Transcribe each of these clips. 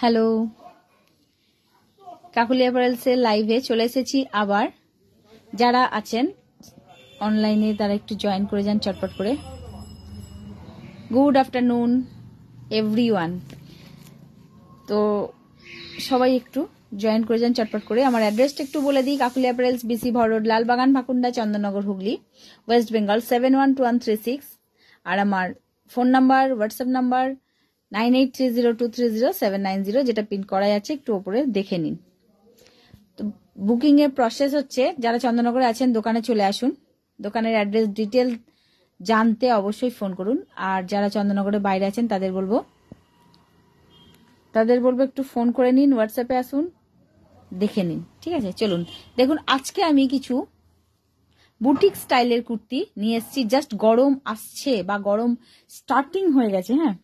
Hello. Kakuli অ্যাপারেলসের লাইভে চলে এসেছি আবার। যারা আছেন অনলাইনে তারা একটু জয়েন করে যান চটপট করে। গুড আফটারনুন এভরি ওয়ান তো সবাই একটু জয়েন করে যান চটপট করে। আমার অ্যাড্রেসটা একটু বলে দিই, Kakuli apparels BC Bhar road Lalbagan Bhakunda Chandannagar, Hooghly West Bengal seven one two one three six আর আমার phone number WhatsApp number nine eight three zero two three zero seven nine zero যেটা pin করাই আছে, একটু ওপরে দেখে নিন। তো booking এর প্রসেস হচ্ছে, যারা চন্দননগরে আছেন, দোকানে চলে আসুন। দোকানের অ্যাড্রেস ডিটেল জানতে অবশ্যই ফোন করুন। আর যারা চন্দননগরের বাইরে আছেন, তাদের বলব তাদের বলব একটু ফোন করে নিন হোয়াটসঅ্যাপে আসুন, দেখে নিন। ঠিক আছে? চলুন। দেখুন, আজকে আমি কিছু বুটিক স্টাইলের কুর্তি নিয়ে এসেছি। জাস্ট গরম আসছে বা গরম স্টার্টিং হয়ে গেছে হ্যাঁ?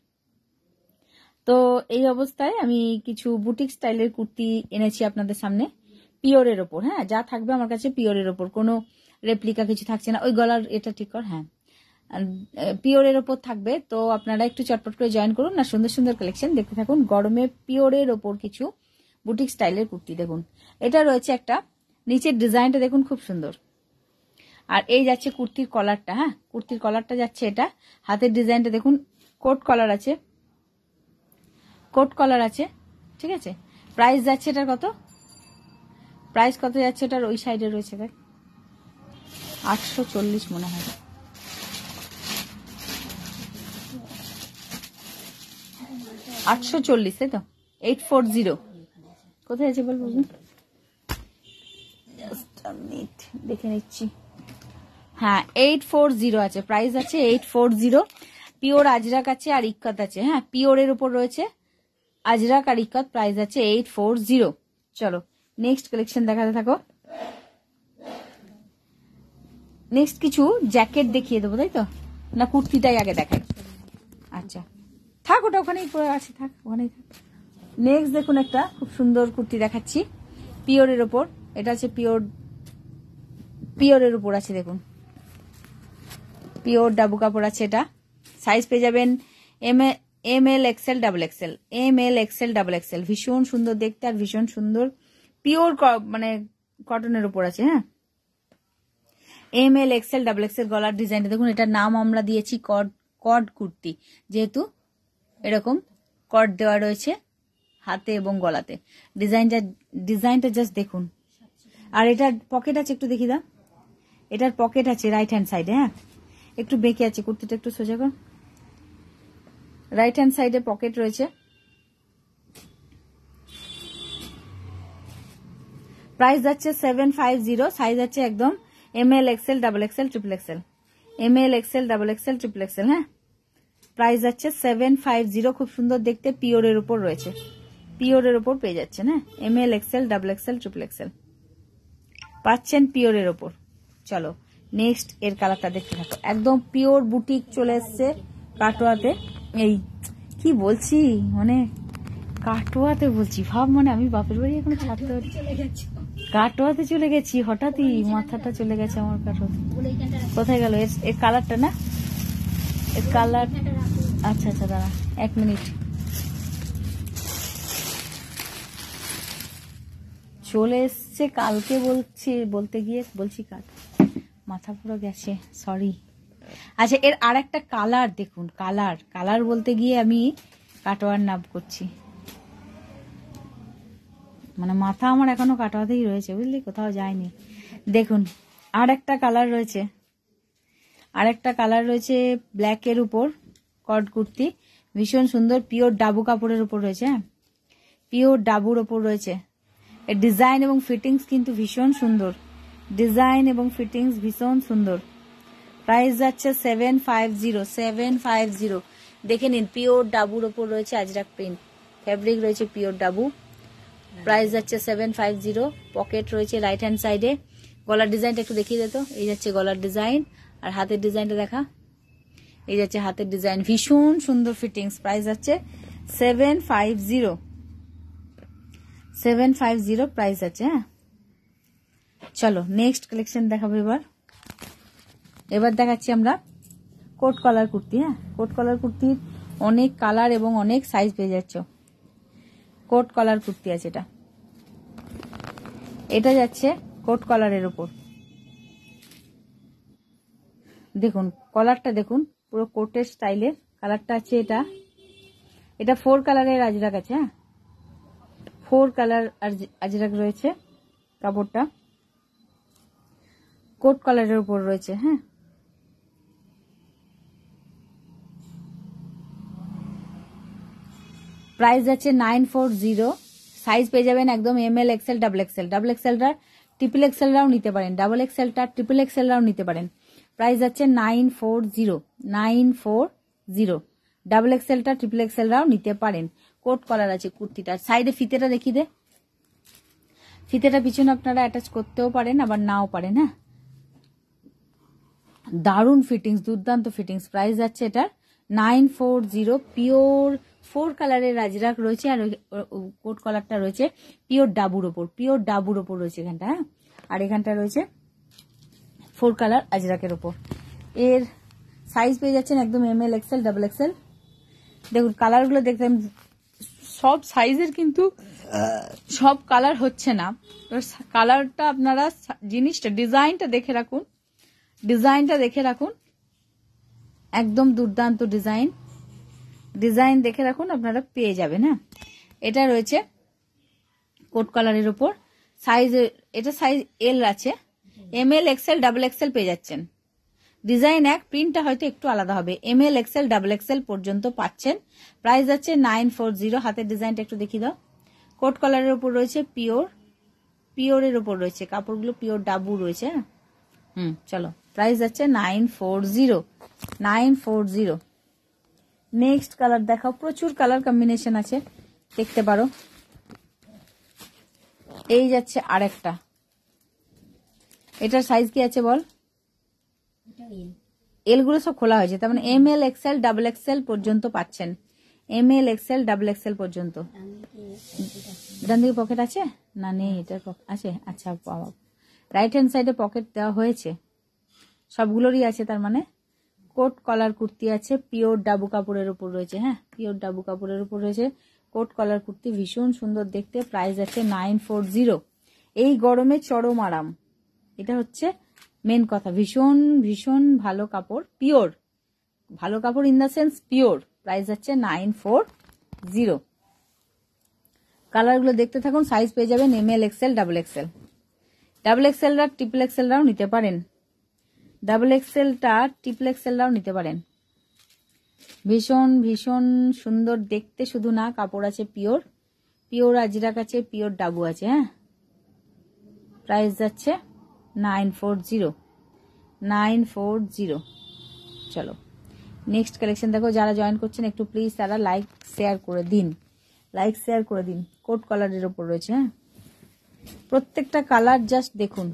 তো এই অবস্থায় আমি কিছু বুটিক স্টাইলের কুর্তি এনেছি আপনাদের সামনে, পিওরের ওপর। হ্যাঁ যা থাকবে আমার কাছে পিওরের ওপর, কোনো রেপ্লিকা কিছু থাকছে না। ওই গলার এটা ঠিক কর হ্যাঁ। পিওরের ওপর থাকবে, তো আপনারা একটু চটপট করে জয়েন করুন না, সুন্দর সুন্দর কালেকশন দেখতে থাকুন। গরমে পিওরের ওপর কিছু বুটিক স্টাইলের কুর্তি দেখুন। এটা রয়েছে একটা, নিচের ডিজাইনটা দেখুন খুব সুন্দর। আর এই যাচ্ছে কুর্তির কলারটা হ্যাঁ। কুর্তির কলারটা যাচ্ছে এটা। হাতের ডিজাইনটা দেখুন কোট কলার আছে। কোট কলার আছে, ঠিক আছে? প্রাইস যাচ্ছে এটার কত? প্রাইস কত যাচ্ছে এটার? ওই সাইডে রয়েছে, দেখ। আটশো চল্লিশ মনে হয়। আটশো চল্লিশ, তাই তো? এইট ফোর জিরো কোথায় আছে বল বুঝুন দেখে নিচ্ছি। হ্যাঁ এইট ফোর জিরো আছে। প্রাইস আছে eight four zero pure Ajrak আছে আর ইক্কত আছে। হ্যাঁ পিওরের উপর রয়েছে। আজরাক আর ইক্কত প্রাইস আছে এইট ফোর জিরো চলো নেক্সট কালেকশন দেখাতে থাকো। নেক্সট কিছু জ্যাকেট দেখিয়ে দেবো, তাই তো? না, কুর্তিটাই আগে দেখাই। আচ্ছা থাক, ওটা ওখানেই পরে আছে, থাক, ওখানেই থাক। নেক্সট দেখুন একটা, খুব সুন্দর কুর্তি দেখাচ্ছি। পিওরের ওপর, এটা আছে পিওর, পিওরের উপর আছে, দেখুন। পিওর ডাবু কাপড় আছে এটা। সাইজ পেয়ে যাবেন M M L XL double XL M L XL double XL ভীষণ সুন্দর দেখতে আর ভীষণ সুন্দর। পিওর মানে কটনের উপর আছে হ্যাঁ? M L XL double XL গলার ডিজাইনটা দেখুন, এটার নাম আমরা দিয়েছি কড কড কুর্তি। যেহেতু এরকম কট দেওয়া রয়েছে হাতে এবং গলাতে। ডিজাইনটা ডিজাইনটা জাস্ট দেখুন। আর এটার পকেট আছে, একটু দেখি দা এটার পকেট আছে রাইট হ্যান্ড সাইডে হ্যাঁ? একটু বেঁকে আছে, কুর্তিটা একটু সোজা কর। রাইট হ্যান্ড সাইডে পকেট রয়েছে। প্রাইস যাচ্ছে সেভেন ফাইভ জিরো সাইজ আছে একদম M L XL double XL triple XL M L XL double XL triple XL হ্যাঁ? প্রাইস যাচ্ছে সেভেন ফাইভ জিরো খুব সুন্দর দেখতে পিওরের উপর রয়েছে। পিওরের উপর পেয়ে যাচ্ছেন হ্যাঁ? M L XL double XL triple XL পাচ্ছেন পিওরের ওপর চলো নেক্সট এর কালারটা দেখতে থাকো। একদম পিওর বুটিক চলে এসছে কাটোয়াতে। এই কি বলছি? মানে কাটোয়াতে বলছি ভাব মানে আমি বাপের বাড়ি এখন ছাড়তে কাটোয়াতে চলে গেছি। হঠাৎই মাথাটা চলে গেছে আমার কাটোয়াতে কোথায় গেল? এর কালারটা না? এর কালার আচ্ছা আচ্ছা দাঁড়া এক মিনিট। চলে এসছে কালকে বলছি বলতে গিয়ে বলছি কাল। মাথা পুরো গেছে সরি আচ্ছা এর আর একটা কালার দেখুন কালার কালার বলতে গিয়ে আমি কাটোয়ার নাম করছি। মানে মাথা আমার এখনও কাটোয়াতেই রয়েছে, বুঝলি? কোথাও যায়নি। দেখুন আর একটা কালার রয়েছে। আর একটা কালার রয়েছে ব্ল্যাকের উপর, কট কুর্তি। ভীষণ সুন্দর পিওর ডাবু কাপড়ের উপর রয়েছে হ্যাঁ? পিওর ডাবুর ওপর রয়েছে। এর ডিজাইন এবং ফিটিংস কিন্তু ভীষণ সুন্দর। ডিজাইন এবং ফিটিংস ভীষণ সুন্দর। প্রাইস যাচ্ছে seven five zero seven five zero দেখে নিন পিওর ডাবুর ওপর রয়েছে আজরাক প্রিন্ট ফ্যাব্রিক রয়েছে পিওর ডাবু। প্রাইস যাচ্ছে সেভেন ফাইভ জিরো পকেট রয়েছে রাইট হ্যান্ড সাইডে গলার ডিজাইনটা একটু দেখিয়ে দিত এই যাচ্ছে গলার ডিজাইন আর হাতের ডিজাইনটা দেখা। এই যাচ্ছে হাতের ডিজাইন ভীষণ সুন্দর ফিটিংস প্রাইস যাচ্ছে seven five zero seven five zero price আছে হ্যাঁ? চলো নেক্সট কালেকশন দেখাবো এবার। এবার দেখাচ্ছি আমরা কোট কলার কুর্তি হ্যাঁ? কোট কলার কুর্তির অনেক কালার এবং অনেক সাইজ পেয়ে যাচ্ছ। কোট কলার কুর্তি আছে এটা। এটা যাচ্ছে কোট কলারের উপর। দেখুন কলারটা দেখুন, পুরো কোটের স্টাইলের কালারটা আছে এটা। এটা ফোর কালারের আজরাক আছে হ্যাঁ? ফোর কালার আজরাক রয়েছে কাপড়টা। কোট কালারের উপর রয়েছে হ্যাঁ? প্রাইস আছে নাইন ফোর জিরো সাইজ পেয়ে যাবেন একদম M L XL double XL double এক্সেলটা triple এক্সেলরাও নিতে পারেন। ডাবল এক্সেলটা ট্রিপল এক্সেলরাও নিতে পারেন। প্রাইস আছে nine four zero nine four zero double এক্সেলটা triple এক্সেলরাও নিতে পারেন। কোট কলার আছে কুর্তিটার সাইডে ফিতেটা দেখি দে। ফিতেটা পিছনে আপনারা অ্যাটাচ করতেও পারেন, আবার নাও পারেন হ্যাঁ? দারুণ ফিটিংস দুর্দান্ত ফিটিংস প্রাইস যাচ্ছে এটার nine four zero pure four কালারের রাজরাক রয়েছে আর কোট কলারটা রয়েছে পিওর ডাবুর ওপর, পিওর ডাবুর ওপর রয়েছে এখানটা হ্যাঁ? আর এখানটা রয়েছে ফোর কালার আজরাকের ওপর। এর সাইজ পেয়ে যাচ্ছেন একদম M L XL double XL দেখুন, কালারগুলো দেখতে সব সাইজের কিন্তু সব কালার হচ্ছে না। কালারটা আপনারা জিনিসটা, ডিজাইনটা দেখে রাখুন। ডিজাইনটা দেখে রাখুন। একদম দুর্দান্ত ডিজাইন। ডিজাইন দেখে রাখুন, আপনারা পেয়ে যাবেন হ্যাঁ? এটা রয়েছে কোট কালারের উপর। সাইজ, এটা সাইজ এল আছে। M L XL double XL পেয়ে যাচ্ছেন। ডিজাইন এক, প্রিন্টটা হয়তো একটু আলাদা হবে। M L XL double XL পর্যন্ত পাচ্ছেন। প্রাইস আছে নাইন ফোর জিরো। হাতের ডিজাইনটা একটু দেখিয়ে দাও। কোট কালারের উপর রয়েছে পিওর। পিওরের উপর রয়েছে। কাপড়গুলো পিওর ডাবু রয়েছে হ্যাঁ? হুম, চলো। প্রাইস যাচ্ছে nine four zero. Nine four zero. Next colour দেখাও। প্রচুর কালার কম্বিনেশন আছে, দেখতে পারো। এই যাচ্ছে আরেকটা। এটার সাইজ কি আছে বল? এলগুলো সব খোলা হয়েছে, তার মানে M L XL double XL পর্যন্ত পাচ্ছেন। M L XL double XL পর্যন্ত। ডান দিকে পকেট আছে? না, নেই, এটার আছে? আচ্ছা রাইট হ্যান্ড সাইডে পকেট দেওয়া হয়েছে। সবগুলোরই আছে তার মানে? কোট কলার কুর্তি আছে, পিওর ডাবু কাপড়ের উপর রয়েছে হ্যাঁ পিওর ডাবু কাপড়ের উপর রয়েছে, কোট কলার কুর্তি, ভীষণ সুন্দর দেখতে প্রাইস আছে নাইন ফোর জিরো এই গরমে চরম আরাম। এটা হচ্ছে মেন কথা, ভীষণ ভীষণ ভালো কাপড়, পিওর। ভালো কাপড় in the sense pure price হচ্ছে নাইন ফোর জিরো কালারগুলো দেখতে থাকুন সাইজ পেয়ে যাবেন M L XL double XL double এক্সেলরা triple এক্সেলরাও নিতে পারেন। ডাবল এক্সেলটা, ট্রিপল এক্সেলরাও নিতে পারেন। ভীষণ ভীষণ সুন্দর দেখতে শুধু না, কাপড় আছে পিওর। পিওর আজরাক কাছে পিওর ডাবু আছে হ্যাঁ? প্রাইস যাচ্ছে nine four zero. Nine four zero. চলো, নেক্সট কালেকশন দেখো, যারা জয়েন করছেন একটু প্লিজ তারা লাইক, শেয়ার করে দিন। লাইক, শেয়ার করে দিন। কোট কালারের ওপর রয়েছে হ্যাঁ? প্রত্যেকটা কালার জাস্ট দেখুন।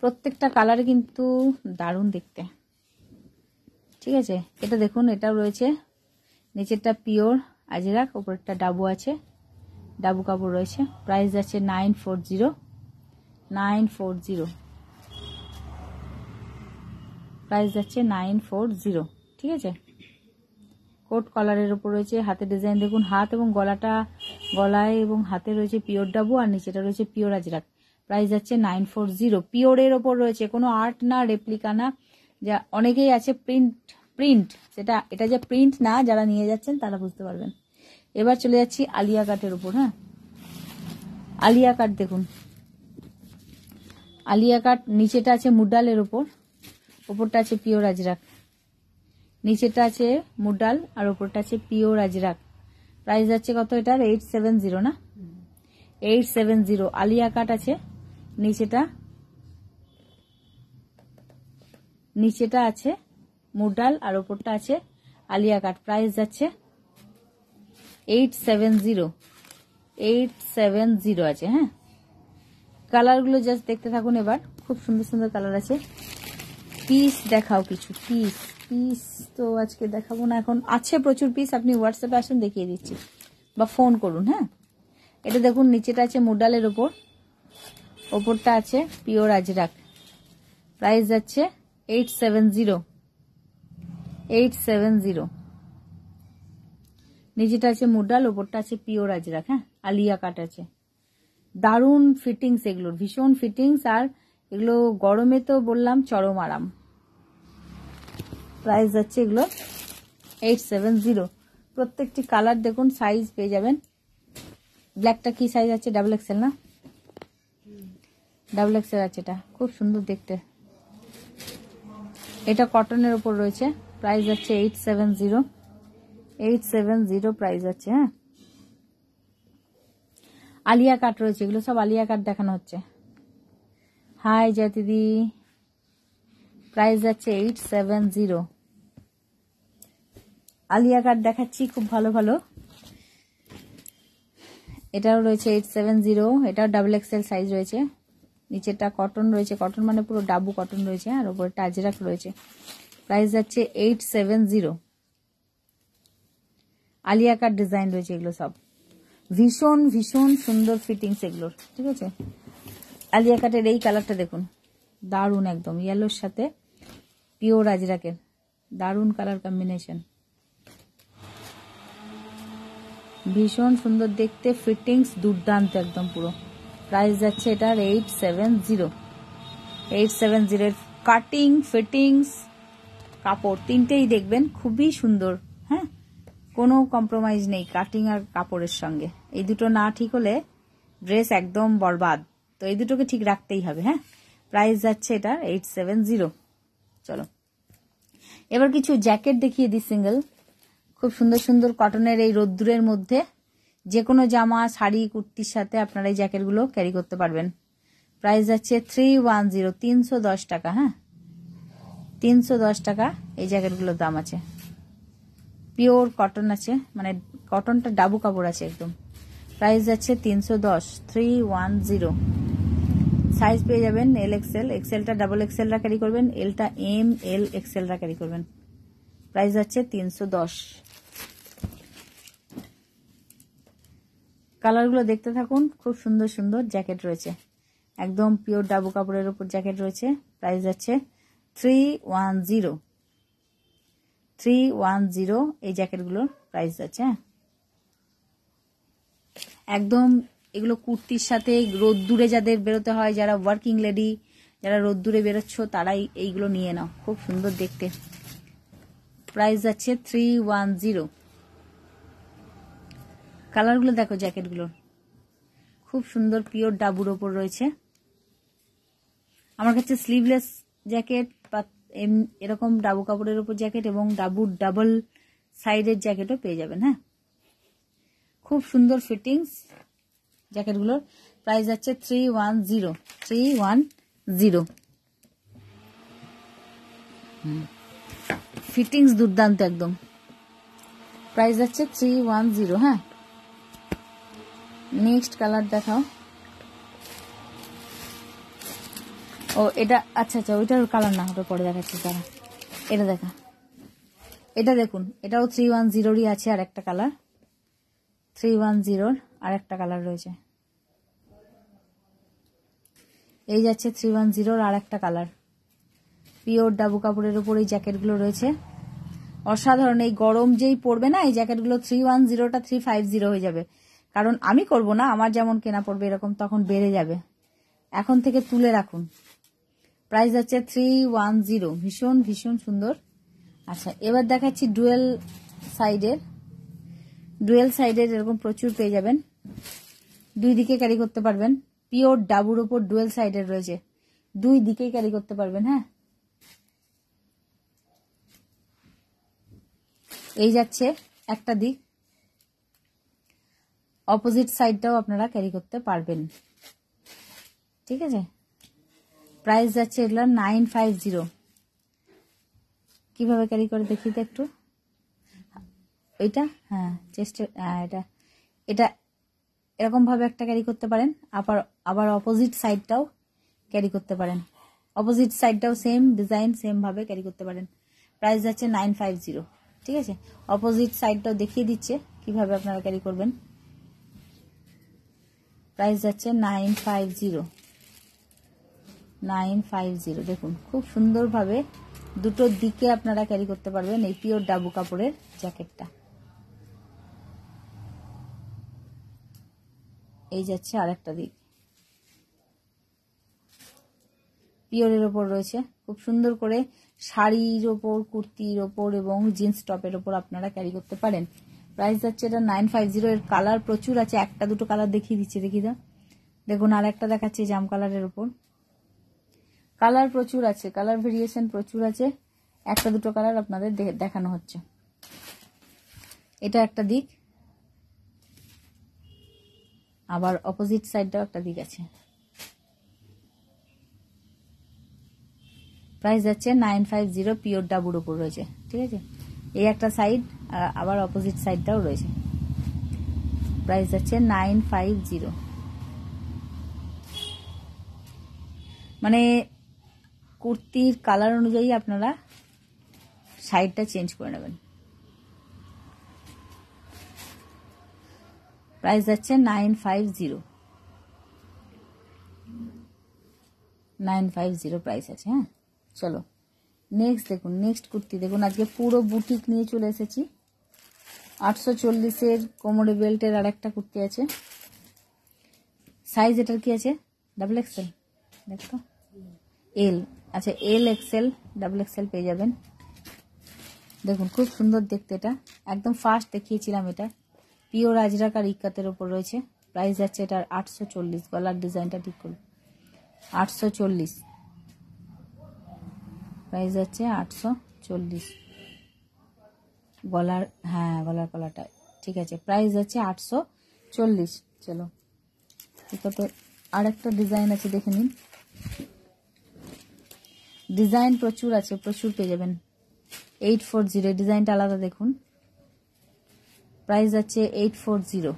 প্রত্যেকটা কালার কিন্তু দারুণ দেখতে। ঠিক আছে? এটা দেখুন, এটাও রয়েছে। নিচেরটা পিওর আজরাক ওপরটা ডাবু আছে। ডাবু কাপড় রয়েছে। প্রাইস আছে nine four zero nine four zero price যাচ্ছে নাইন ফোর জিরো ঠিক আছে? কোট কলারের ওপর রয়েছে, হাতে ডিজাইন দেখুন, হাত এবং গলাটা, গলায় এবং হাতে রয়েছে পিওর ডাবু, আর নিচেটা রয়েছে পিওর আজরাক। প্রাইস যাচ্ছে নাইন ফোর জিরো পিওরের ওপর রয়েছে, কোনো আর্ট না রেপ্লিকা না। যা অনেকেই আছে প্রিন্ট প্রিন্ট সেটা, এটা যে প্রিন্ট না, যারা নিয়ে যাচ্ছেন, তারা বুঝতে পারবেন। এবার চলে যাচ্ছি আলিয়া কাটের উপর হ্যাঁ? আলিয়া কাট দেখুন। আলিয়া কাট নিচেটা আছে মুডালের ওপর, ওপরটা আছে পিওর আজরাক। নিচেটা আছে মুডাল আর ওপরটা আছে পিওর আজরাক। প্রাইস যাচ্ছে কত এটার? এইট সেভেন জিরো না? Eight seven zero Alia cut আছে নিচেটা নিচেটা আছে মুডাল আর ওপরটা আছে আলিয়া কাট প্রাইস যাচ্ছে eight seven zero, eight seven zero আছে হ্যাঁ? কালারগুলো জাস্ট দেখতে থাকুন এবার। খুব সুন্দর সুন্দর কালার আছে। পিস দেখাও কিছু, পিস পিস তো আজকে দেখাবো না। এখন আছে প্রচুর পিস, আপনি হোয়াটসঅ্যাপে আসুন দেখিয়ে দিচ্ছি। বা ফোন করুন হ্যাঁ? এটা দেখুন, নিচেটা আছে মুডালের ওপর। ওপরটা আছে পিওর আজরাক। প্রাইস যাচ্ছে eight seven zero eight seven zero নিচেটা আছে মুডাল, ওপরটা আছে পিওর আজরাক হ্যাঁ? আলিয়া কাট আছে। দারুণ ফিটিংস এগুলোর, ভীষণ ফিটিংস আর এগুলো গরমে তো বললাম চরম আরাম। প্রাইস যাচ্ছে এগুলো এইট সেভেন জিরো প্রত্যেকটি কালার দেখুন সাইজ পেয়ে যাবেন। ব্ল্যাকটা কি সাইজ আছে? ডাবল এক্সেল না? ডাবল এক্সেল আছে এটা। খুব সুন্দর দেখতে। এটা কটনের উপর রয়েছে। প্রাইস আছে eight seven zero eight seven zero price আছে হ্যাঁ? আলিয়া কাট রয়েছে, এগুলো সব আলিয়া কাট দেখানো হচ্ছে। হাই জাতিদি প্রাইস যাচ্ছে eight seven zero Alia cut দেখাচ্ছি, খুব ভালো ভালো। এটাও রয়েছে এইট সেভেন জিরো এটাও ডাবল এক্সেল সাইজ রয়েছে। নিচেরটা কটন রয়েছে। কটন মানে পুরো ডাবু কটন রয়েছে আর ওপরটা আজরাক রয়েছে। প্রাইস যাচ্ছে eight seven zero Alia cut design রয়েছে এগুলো সব। ভীষণ ভীষণ সুন্দর ফিটিংস এগুলোর, ঠিক আছে? আলিয়া কাটের এই কালারটা দেখুন, দারুণ একদম। ইয়েলোর সাথে পিওর আজরাকের দারুণ কালার কম্বিনেশন ভীষণ সুন্দর দেখতে ফিটিংস দুর্দান্ত একদম পুরো। প্রাইস যাচ্ছে এটার eight seven zero eight seven জিরোর কাটিং ফিটিংস কাপড় তিনটেই দেখবেন খুবই সুন্দর হ্যাঁ? কোনো কম্প্রোমাইজ নেই কাটিং আর কাপড়ের সঙ্গে। এই দুটো না ঠিক হলে ড্রেস একদম বরবাদ। তো এই দুটোকে ঠিক রাখতেই হবে হ্যাঁ? প্রাইস যাচ্ছে এটা এইট সেভেন জিরো চলো। এবার কিছু জ্যাকেট দেখিয়ে দিই সিঙ্গেল খুব সুন্দর সুন্দর কটনের এই রোদ্দুরের মধ্যে। যে কোনো জামা, শাড়ি, কুর্তির সাথে আপনারা এই জ্যাকেটগুলো ক্যারি করতে পারবেন। প্রাইস যাচ্ছে থ্রি ওয়ান জিরো তিনশো দশ টাকা হ্যাঁ? তিনশো দশ টাকা এই জ্যাকেটগুলোর দাম আছে। পিওর কটন আছে মানে কটনটা ডাবু কাপড় আছে একদম। প্রাইস যাচ্ছে তিনশো দশ থ্রি ওয়ান জিরো সাইজ পেয়ে যাবেন এল এক্সেল এক্সেলটা ডাবল এক্সেলরা ক্যারি করবেন এলটা এম এল এক্সেলরা ক্যারি করবেন। প্রাইস যাচ্ছে তিনশো দশ কালারগুলো দেখতে থাকুন। খুব সুন্দর সুন্দর জ্যাকেট রয়েছে। একদম পিওর ডাবু কাপড়ের উপর জ্যাকেট রয়েছে। প্রাইস যাচ্ছে three one zero three one zero এই জ্যাকেটগুলোর প্রাইস যাচ্ছে হ্যাঁ। একদম এগুলো কুর্তির সাথে রোদ্দুরে যাদের বেরোতে হয়, যারা ওয়ার্কিং লেডি যারা রোদ্দুরে বেরোচ্ছ, তারাই এইগুলো নিয়ে নাও। খুব সুন্দর দেখতে। প্রাইস যাচ্ছে থ্রি ওয়ান জিরো কালারগুলো দেখো জ্যাকেটগুলোর খুব সুন্দর, পিওর ডাবুর ওপর রয়েছে। আমার কাছে স্লিভলেস জ্যাকেট বা এরকম ডাবু কাপড়ের ওপর জ্যাকেট এবং ডাবুর ডাবল সাইডের জ্যাকেটও পেয়ে যাবেন হ্যাঁ? খুব সুন্দর ফিটিংস জ্যাকেটগুলোর। প্রাইস যাচ্ছে three one zero three one zero fittings দুর্দান্ত একদম। প্রাইস যাচ্ছে থ্রি ওয়ান জিরো হ্যাঁ? নেক্সট কালার দেখাও। ও, এটা আচ্ছা আচ্ছা ওইটার কালার না, ওটা পরে দেখাচ্ছি তারা এটা দেখা। এটা দেখুন, এটাও থ্রি ওয়ান জিরোরই আছে আর একটা কালার। থ্রি ওয়ান জিরোর আর একটা কালার রয়েছে। এই যাচ্ছে থ্রি ওয়ান জিরোর আর একটা কালার। পিওর ডাবু কাপড়ের উপর এই জ্যাকেটগুলো রয়েছে। অসাধারণ, এই গরম যেই পড়বে না, এই জ্যাকেটগুলো থ্রি ওয়ান জিরোটা থ্রি ফাইভ জিরো হয়ে যাবে। কারণ আমি করব না, আমার যেমন কেনা পড়বে এরকম, তখন বেড়ে যাবে। এখন থেকে তুলে রাখুন। প্রাইস হচ্ছে থ্রি ওয়ান জিরো ভীষণ ভীষণ সুন্দর। আচ্ছা এবার দেখাচ্ছি ডুয়েল সাইডের। ডুয়েল সাইডের এরকম প্রচুর পেয়ে যাবেন। দুই দিকে ক্যারি করতে পারবেন। পিওর ডাবুর ওপর ডুয়েল সাইডের রয়েছে। দুই দিকেই ক্যারি করতে পারবেন হ্যাঁ? এই যাচ্ছে একটা দিক। অপোজিট সাইডটাও আপনারা ক্যারি করতে পারবেন। ঠিক আছে? প্রাইস যাচ্ছে এগুলো নাইন ফাইভ জিরো। কীভাবে ক্যারি করে দেখি তো একটু? ওইটা হ্যাঁ চেস্টে হ্যাঁ এটা। এটা এরকমভাবে একটা ক্যারি করতে পারেন, আবার আবার অপোজিট সাইডটাও ক্যারি করতে পারেন। অপোজিট সাইডটাও সেম ডিজাইন, সেমভাবে ক্যারি করতে পারেন। প্রাইস যাচ্ছে নাইন ফাইভ জিরো। ঠিক আছে? অপোজিট সাইডটাও দেখিয়ে দিচ্ছে কীভাবে আপনারা ক্যারি করবেন। প্রাইস যাচ্ছে nine five zero nine five zero দেখুন, খুব সুন্দরভাবে দুটো দিকে আপনারা ক্যারি করতে পারবেন এই পিওর ডাবু কাপড়ের জ্যাকেটটা এই যাচ্ছে আর একটা দিক পিওরের ওপর রয়েছে। খুব সুন্দর করে শাড়ির ওপর, কুর্তির ওপর এবং জিন্স টপের ওপর আপনারা ক্যারি করতে পারেন। প্রাইস যাচ্ছে এটা নাইন ফাইভ জিরো এর কালার প্রচুর আছে, একটা দুটো কালার দেখিয়ে দিচ্ছে, দেখি দা দেখুন আর একটা দেখাচ্ছে জাম কালারের ওপর কালার প্রচুর আছে কালার ভেরিয়েশন প্রচুর আছে। একটা দুটো কালার আপনাদের দেখানো হচ্ছে। এটা একটা দিক। আবার অপোজিট সাইডটাও একটা দিক আছে। প্রাইস যাচ্ছে নাইন ফাইভ জিরো পিওর ডাবুর উপর রয়েছে, ঠিক আছে? এই একটা সাইড আবার অপোজিট সাইডটাও রয়েছে। প্রাইস যাচ্ছে নাইন ফাইভ জিরো মানে কুর্তির কালার অনুযায়ী আপনারা সাইডটা চেঞ্জ করে নেবেন। প্রাইস যাচ্ছে nine five zero nine five zero price আছে হ্যাঁ? চলো। নেক্সট দেখুন নেক্সট কুর্তি। দেখুন, আজকে পুরো বুটিক নিয়ে চলে এসেছি। আটশো চল্লিশের কোমরে বেল্টের আর একটা কুর্তি আছে। সাইজ এটার কি আছে? ডাবল এক্সেল দেখো। এল আচ্ছা এল এক্সেল ডাবল এক্সেল পেয়ে যাবেন। দেখুন, খুব সুন্দর দেখতে এটা। একদম ফার্স্ট দেখিয়েছিলাম এটা। পিওর আজরাক আর ইকাতের ওপর রয়েছে। প্রাইস যাচ্ছে এটার আটশো চল্লিশ। গলার ডিজাইনটা ঠিক করুন। আটশো চল্লিশ। প্রাইস যাচ্ছে আটশো চল্লিশ। গলার হ্যাঁ গলার কলাটা। ঠিক আছে, প্রাইস যাচ্ছে আটশো চল্লিশ। চলো, এটাতে আর একটা ডিজাইন আছে, দেখে নিন। ডিজাইন প্রচুর আছে, প্রচুর পেয়ে যাবেন। এইট ফোর জিরো ডিজাইনটা আলাদা দেখুন। প্রাইস যাচ্ছে এইট ফোর জিরো।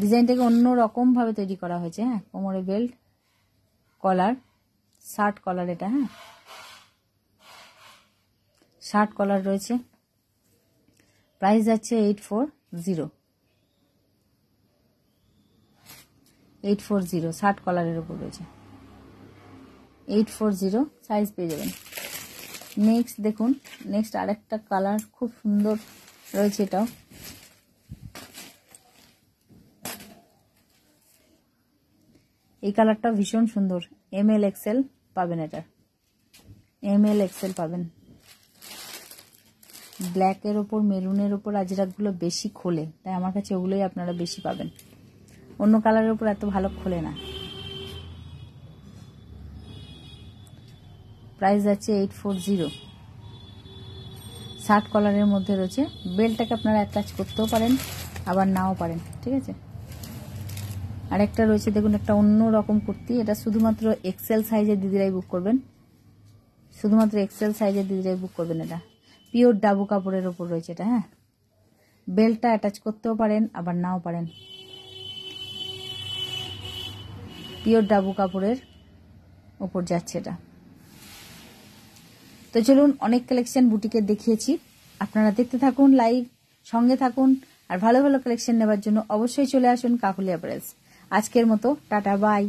ডিজাইনটাকে অন্য রকম ভাবে তৈরি করা হয়েছে হ্যাঁ কোমরে বেল্ট। কলার শার্ট কলার এটা হ্যাঁ? শার্ট কলার রয়েছে। প্রাইস যাচ্ছে eight four zero. Eight four zero shirt কলারের উপর রয়েছে। এইট ফোর জিরো সাইজ পেয়ে যাবেন। নেক্সট দেখুন নেক্সট আরেকটা কালার খুব সুন্দর রয়েছে এটাও। এই কালারটা ভীষণ সুন্দর। এম এল এক্সেল পাবেন এটা। এম এল এক্সেল পাবেন। ব্ল্যাকের ওপর মেরুনের ওপর আজরাকগুলো বেশি খোলে। তাই আমার কাছে ওগুলোই আপনারা বেশি পাবেন। অন্য কালারের উপর এত ভালো খোলে না। প্রাইস আছে এইট ফোর জিরো শার্ট কলারের মধ্যে রয়েছে। বেল্টটাকে আপনারা অ্যাটাচ করতেও পারেন, আবার নাও পারেন, ঠিক আছে? আরেকটা রয়েছে, দেখুন, একটা অন্য রকম কুর্তি। এটা শুধুমাত্র এক্সেল সাইজের দিদিরাই বুক করবেন। শুধুমাত্র এক্সেল সাইজের দিদিরাই বুক করবেন এটা। পিওর ডাবু কাপড়ের ওপর রয়েছে এটা হ্যাঁ? বেল্টটা অ্যাটাচ করতেও পারেন, আবার নাও পারেন। পিওর ডাবু কাপড়ের ওপর যাচ্ছে এটা। তো চলুন, অনেক কালেকশন বুটিকে দেখিয়েছি। আপনারা দেখতে থাকুন লাইভ সঙ্গে থাকুন, আর ভালো ভালো কালেকশন নেবার জন্য অবশ্যই চলে আসুন কাকুলিয়া প্রেস আজকের মতো টাটা বাই।